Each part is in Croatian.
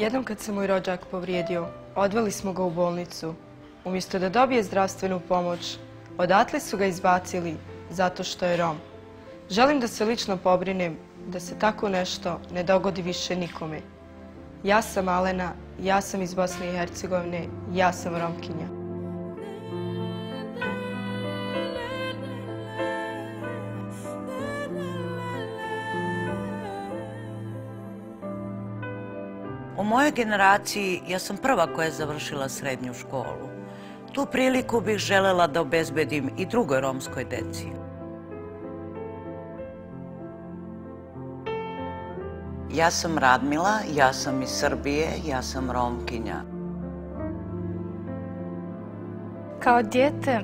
Jednom kad se moj rođak povrijedio, odveli smo ga u bolnicu. Umjesto da dobije zdravstvenu pomoć, odatle su ga izbacili zato što je Rom. Želim da se lično pobrinem da se tako nešto ne dogodi više nikome. Ja sam Alena, ja sam iz Bosne i Hercegovine, ja sam Romkinja. U mojoj generaciji ja sam prva koja je završila srednju školu. Tu priliku bih želela da obezbedim i drugoj romskoj deci. Ja sam Radmila, ja sam iz Srbije, ja sam Romkinja. Kao dijete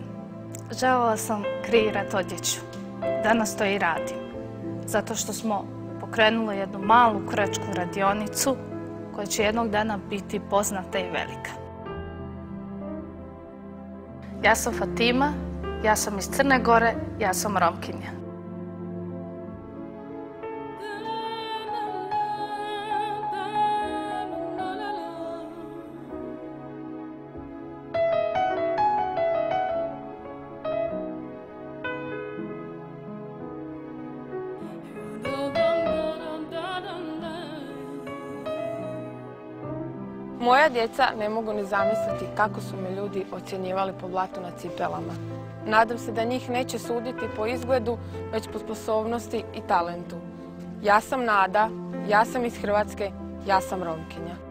željela sam kreirati odjeću. Danas to i radim. Zato što smo pokrenuli jednu malu krečku radionicu koja će jednog dana biti poznata i velika. Ja sam Fatima, ja sam iz Crne Gore, ja sam Romkinja. Moja djeca ne mogu ni zamisliti kako su me ljudi ocjenjivali po blatu na cipelama. Nadam se da njih neće suditi po izgledu, već po sposobnosti i talentu. Ja sam Nada, ja sam iz Hrvatske, ja sam Romkinja.